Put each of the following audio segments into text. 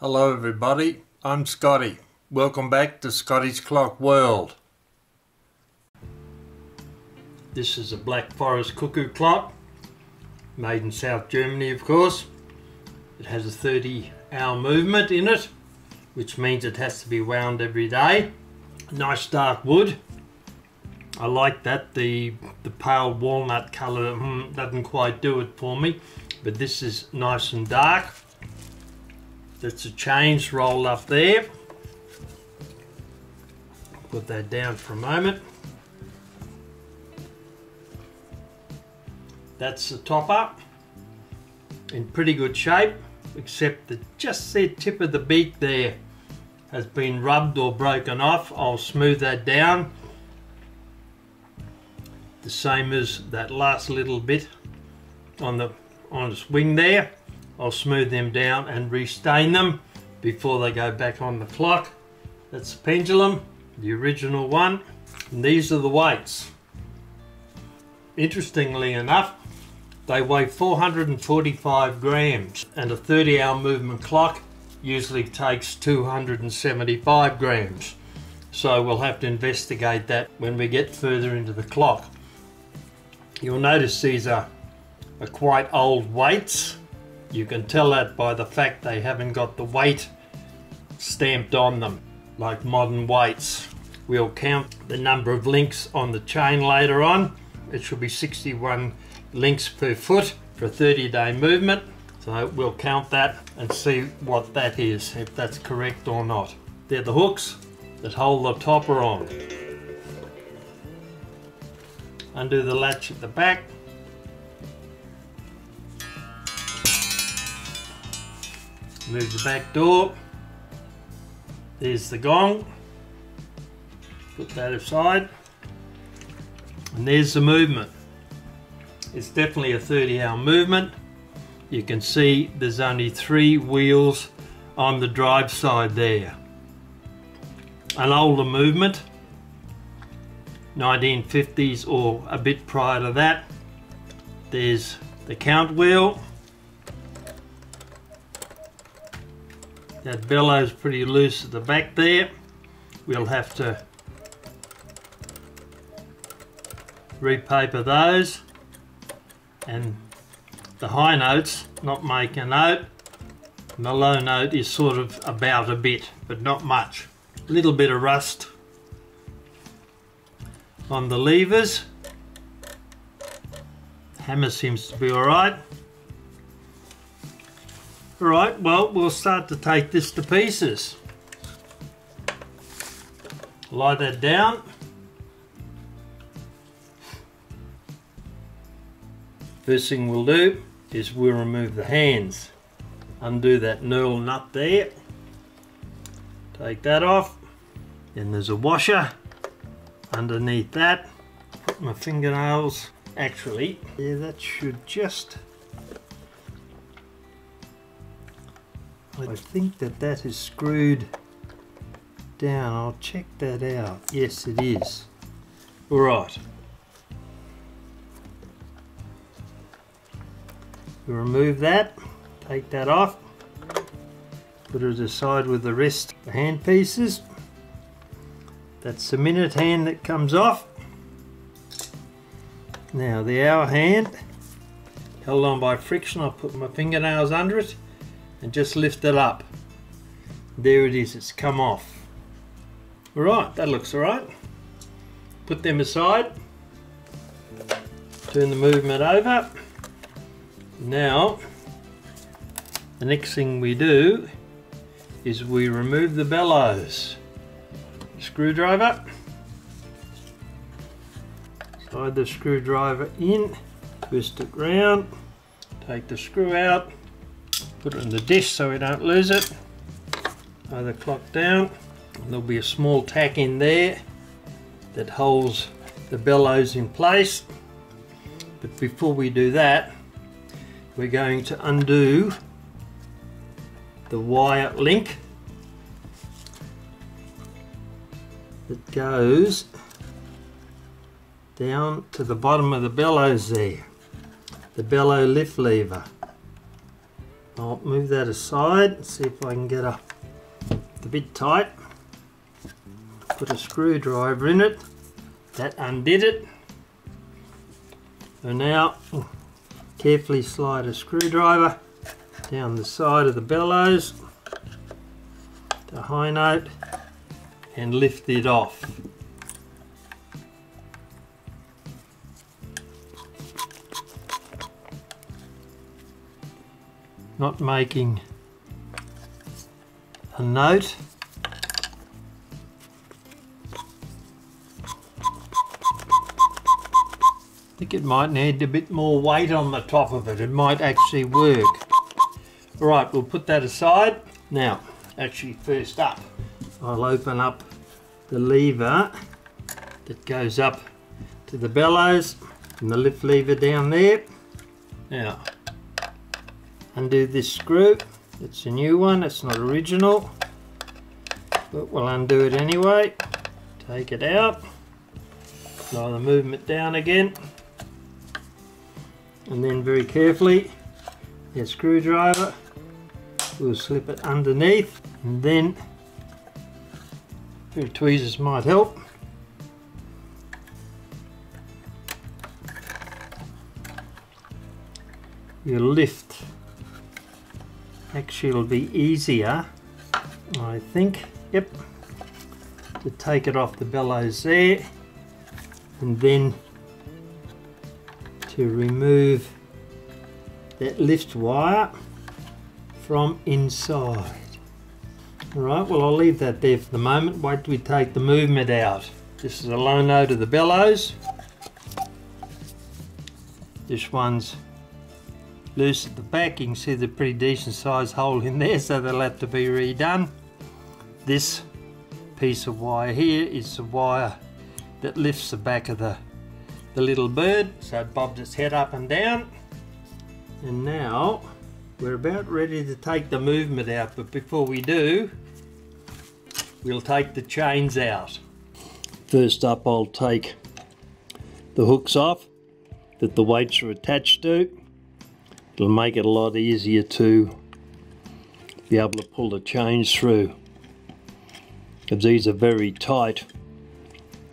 Hello everybody, I'm Scotty. Welcome back to Scotty's Clock World. This is a Black Forest cuckoo clock, made in South Germany of course. It has a 30 hour movement in it, which means it has to be wound every day. Nice dark wood. I like that, the, the pale walnut colour hmm, doesn't quite do it for me, but this is nice and dark. That's a change rolled up there. Put that down for a moment. That's the topper in pretty good shape except that just the tip of the beak there has been rubbed or broken off. I'll smooth that down the same as that last little bit on the on the wing there. I'll smooth them down and restain them before they go back on the clock. That's the pendulum, the original one. And these are the weights. Interestingly enough, they weigh 445 grams and a 30 hour movement clock usually takes 275 grams. So we'll have to investigate that when we get further into the clock. You'll notice these are, are quite old weights you can tell that by the fact they haven't got the weight stamped on them like modern weights. We'll count the number of links on the chain later on. It should be 61 links per foot for a 30 day movement. So we'll count that and see what that is, if that's correct or not. They're the hooks that hold the topper on. Undo the latch at the back Move the back door. There's the gong. Put that aside. And there's the movement. It's definitely a 30 hour movement. You can see there's only three wheels on the drive side there. An older movement, 1950s or a bit prior to that. There's the count wheel That bellow's pretty loose at the back there. We'll have to repaper those. And the high notes not make a note. And the low note is sort of about a bit but not much. A little bit of rust on the levers. Hammer seems to be all right well, we'll start to take this to pieces. Lie that down. First thing we'll do is we'll remove the hands. Undo that knurl nut there. Take that off. Then there's a washer underneath that. Put my fingernails. Actually, yeah, that should just I think that that is screwed down. I'll check that out. Yes, it is. All right. We remove that, take that off, put it aside with the rest of the hand pieces. That's the minute hand that comes off. Now the hour hand, held on by friction, I'll put my fingernails under it and just lift it up. There it is, it's come off. Alright, that looks alright. Put them aside. Turn the movement over. Now, the next thing we do is we remove the bellows. Screwdriver. Slide the screwdriver in, twist it round, take the screw out, Put it in the dish so we don't lose it. The clock down. There'll be a small tack in there that holds the bellows in place. But before we do that, we're going to undo the wire link that goes down to the bottom of the bellows there, the bellow lift lever. I'll move that aside and see if I can get a, a bit tight. Put a screwdriver in it. That undid it. So now carefully slide a screwdriver down the side of the bellows, the high note, and lift it off. Not making a note I think it might need a bit more weight on the top of it. It might actually work. All right, we'll put that aside. Now, actually first up, I'll open up the lever that goes up to the bellows and the lift lever down there. Now, undo this screw. It's a new one, it's not original, but we'll undo it anyway. Take it out, slow the movement down again and then very carefully a screwdriver we'll slip it underneath and then very tweezers might help your lift actually it'll be easier I think yep to take it off the bellows there and then to remove that lift wire from inside. Alright, well I'll leave that there for the moment. Wait till we take the movement out. This is a low note of the bellows. This one's loose at the back. You can see the pretty decent sized hole in there so they'll have to be redone. This piece of wire here is the wire that lifts the back of the the little bird. So it bobbed its head up and down. And now we're about ready to take the movement out, but before we do, we'll take the chains out. First up, I'll take the hooks off that the weights are attached to. It'll make it a lot easier to be able to pull the chains through. Because these are very tight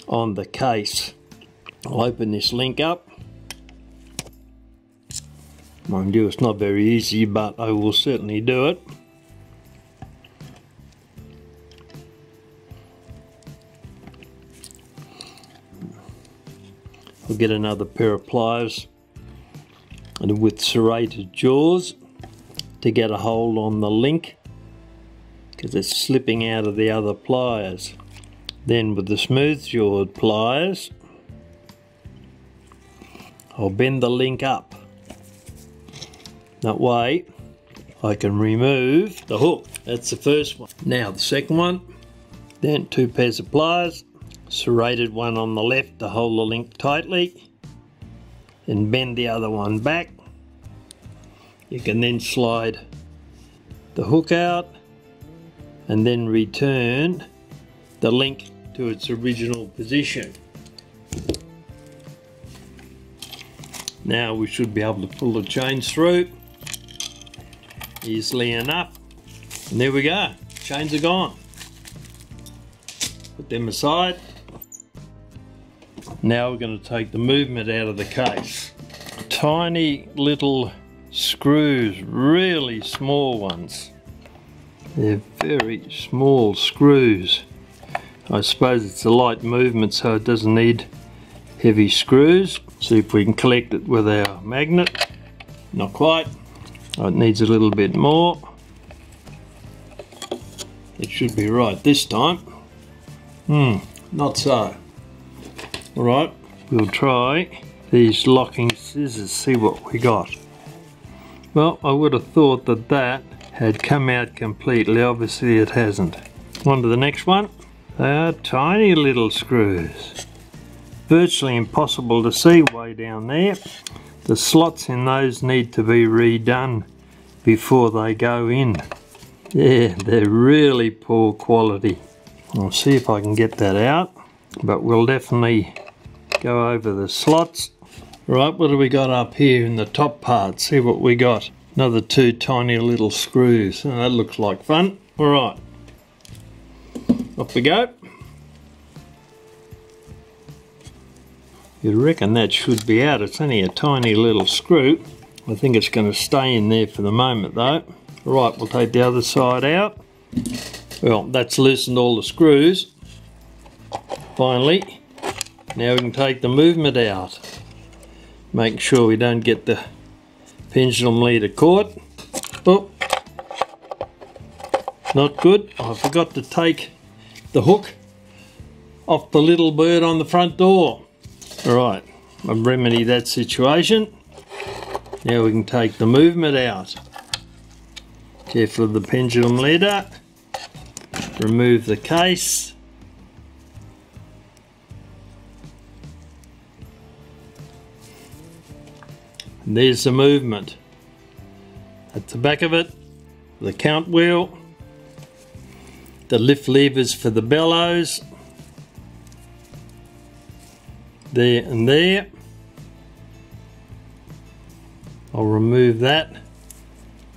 on the case. I'll open this link up. Mind you, it's not very easy, but I will certainly do it. I'll get another pair of pliers and with serrated jaws to get a hold on the link because it's slipping out of the other pliers. Then with the smooth jawed pliers I'll bend the link up. That way I can remove the hook. That's the first one. Now the second one, then two pairs of pliers, serrated one on the left to hold the link tightly, and bend the other one back. You can then slide the hook out and then return the link to its original position. Now we should be able to pull the chains through easily enough. And there we go, chains are gone. Put them aside. Now we're going to take the movement out of the case. Tiny little screws, really small ones. They're very small screws. I suppose it's a light movement so it doesn't need heavy screws. See if we can collect it with our magnet. Not quite. Oh, it needs a little bit more. It should be right this time. Hmm, not so. Alright, we'll try these locking scissors, see what we got. Well, I would have thought that that had come out completely. Obviously it hasn't. On to the next one. They are tiny little screws virtually impossible to see way down there. The slots in those need to be redone before they go in. Yeah, they're really poor quality. I'll see if I can get that out, but we'll definitely go over the slots. Right, what do we got up here in the top part? See what we got. Another two tiny little screws. Oh, that looks like fun. All right, off we go. You'd reckon that should be out. It's only a tiny little screw. I think it's going to stay in there for the moment though. Right, we'll take the other side out. Well, that's loosened all the screws. Finally, now we can take the movement out. Make sure we don't get the pendulum leader caught. Oh, not good. I forgot to take the hook off the little bird on the front door. Alright, I've remedied that situation. Now we can take the movement out. Careful of the pendulum leader. Remove the case. There's the movement. At the back of it, the count wheel, the lift levers for the bellows, there and there. I'll remove that.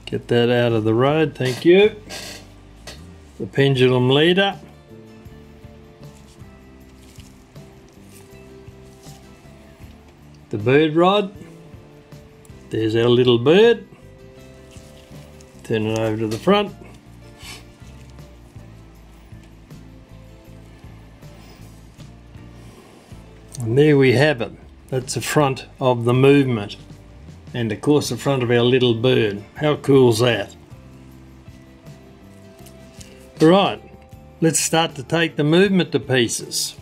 Get that out of the road, thank you. The pendulum leader. The bird rod. There's our little bird. Turn it over to the front. And there we have it. That's the front of the movement and of course the front of our little bird. How cool's that? Right, let's start to take the movement to pieces.